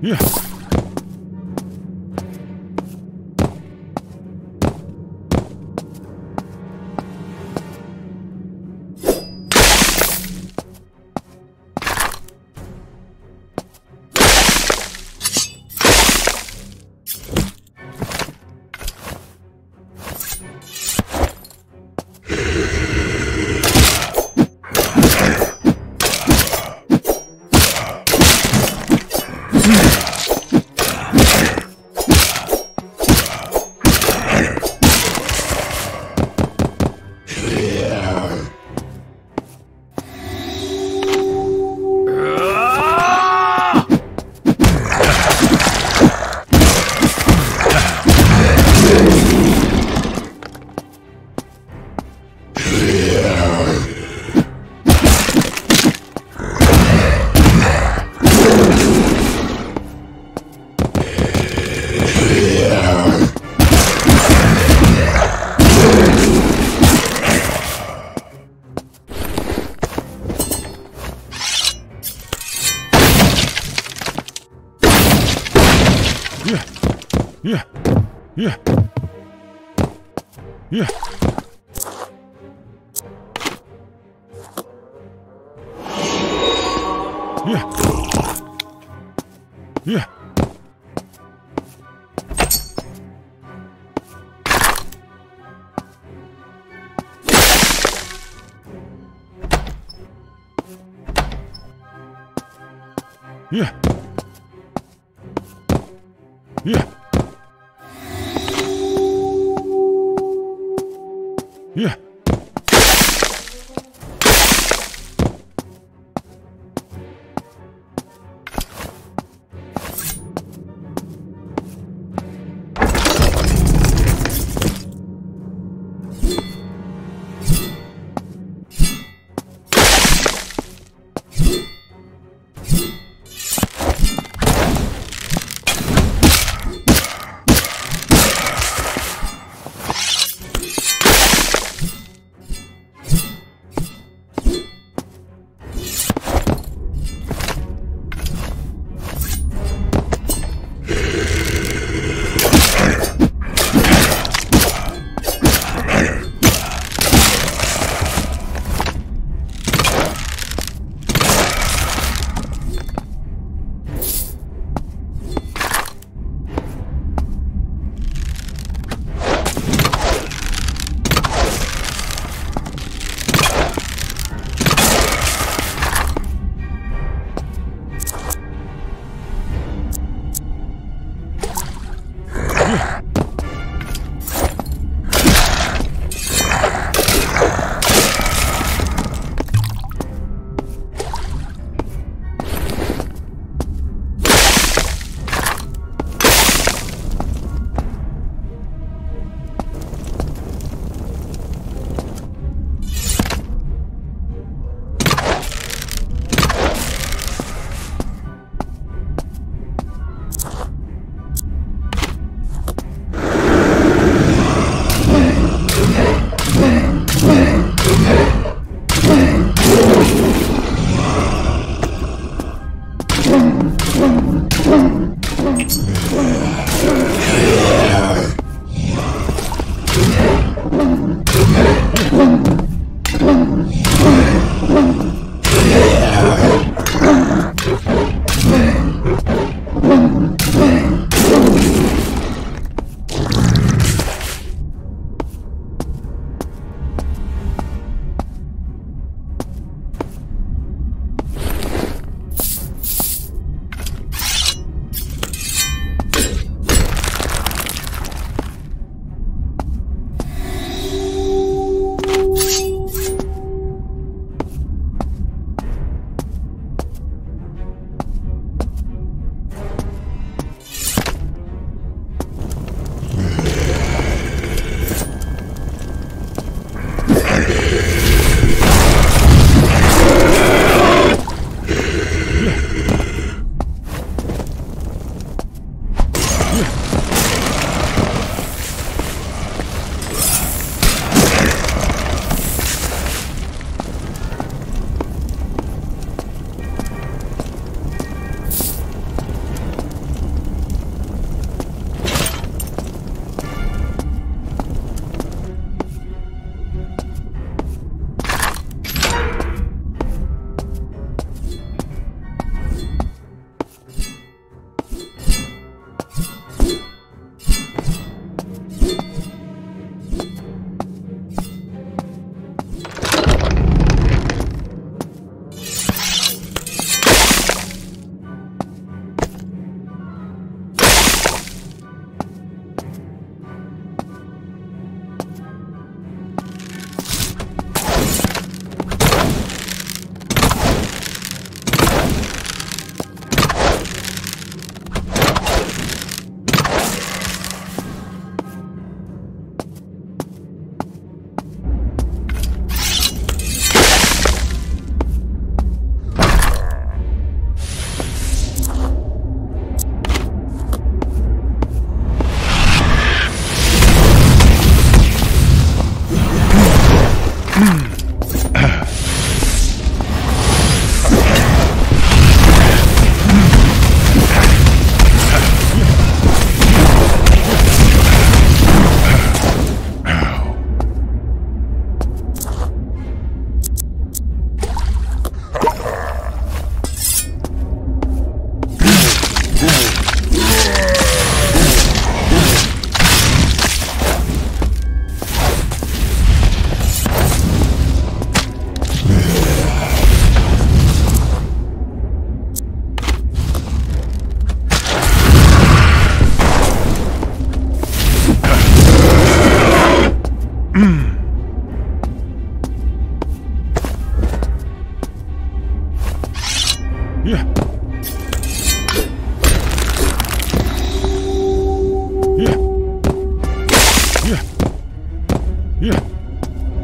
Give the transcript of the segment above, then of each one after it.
Yeah. Я. Я. Я. Я. Yeah. Yeah.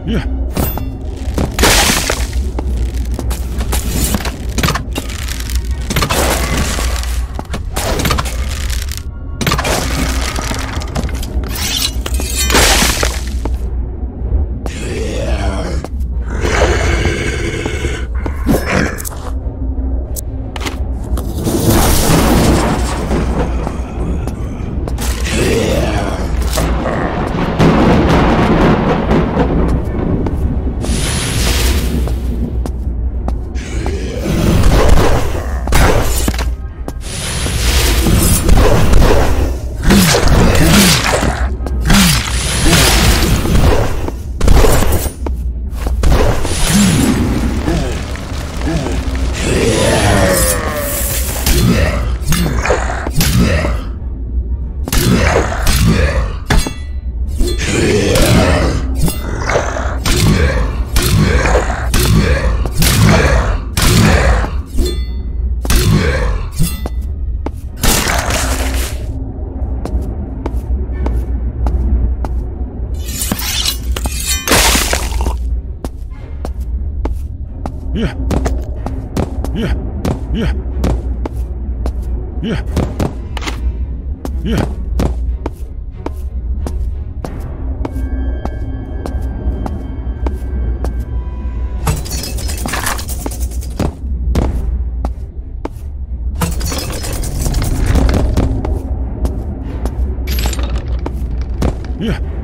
你 Yeah. Yeah. Yeah.